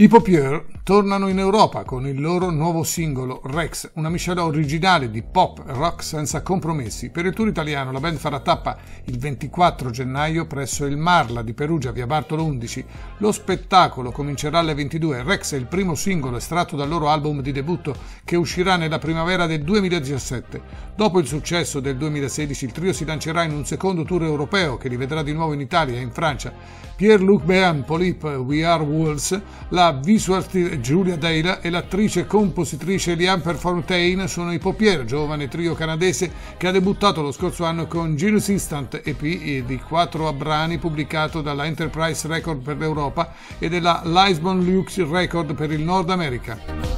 I Popier tornano in Europa con il loro nuovo singolo Rex, una miscela originale di pop rock senza compromessi. Per il tour italiano la band farà tappa il 24 gennaio presso il Marla di Perugia via Bartolo 11. Lo spettacolo comincerà alle 22. Rex è il primo singolo estratto dal loro album di debutto che uscirà nella primavera del 2017. Dopo il successo del 2016 il trio si lancerà in un secondo tour europeo che li vedrà di nuovo in Italia e in Francia. Pierre-Luc Bean, Polip, We Are Wolves, la visual artist Julia Dale e l'attrice e compositrice Liane Perfontaine sono i Popier, giovane trio canadese che ha debuttato lo scorso anno con Genius Instant EP di quattro brani pubblicato dalla Enterprise Record per l'Europa e della Lisbon Lux Record per il Nord America.